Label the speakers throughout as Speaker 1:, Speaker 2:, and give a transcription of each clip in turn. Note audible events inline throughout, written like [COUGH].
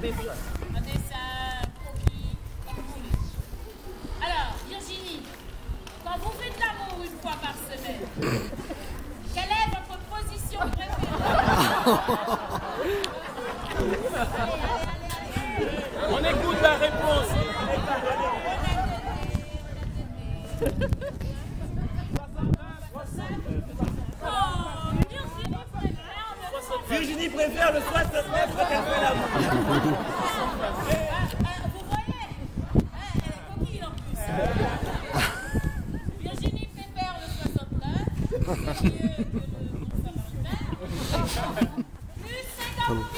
Speaker 1: Un dessin, comme vous voulez. Alors, Virginie, quand vous faites l'amour une fois par semaine, quelle est votre position préférée allez, allez, allez, On écoute la réponse. Virginie préfère le 69 quand elle fait l'amour. Euh, Vous voyez Elle est coquille en plus. [LAUGHS] Virginie préfère le 69. c'est mieux que le Saint-Valentin. Plus 50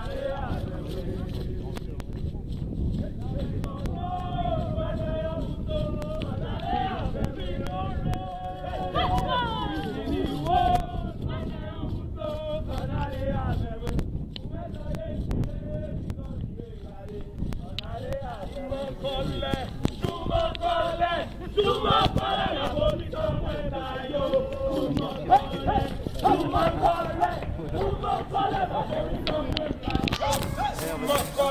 Speaker 2: kọ́lẹ̀ súnmọ́ kọ́lẹ̀ súnmọ́ kọ́lẹ̀ làwọn onítọ̀ọ̀mọ́ ẹ̀dá yó súnmọ́ kọ́lẹ̀ súnmọ́ kọ́lẹ̀ súnmọ́ kọ́lẹ̀ làwọn onítọ̀ọ̀mọ́ ẹ̀dá yó súnmọ́ kọ́lẹ̀.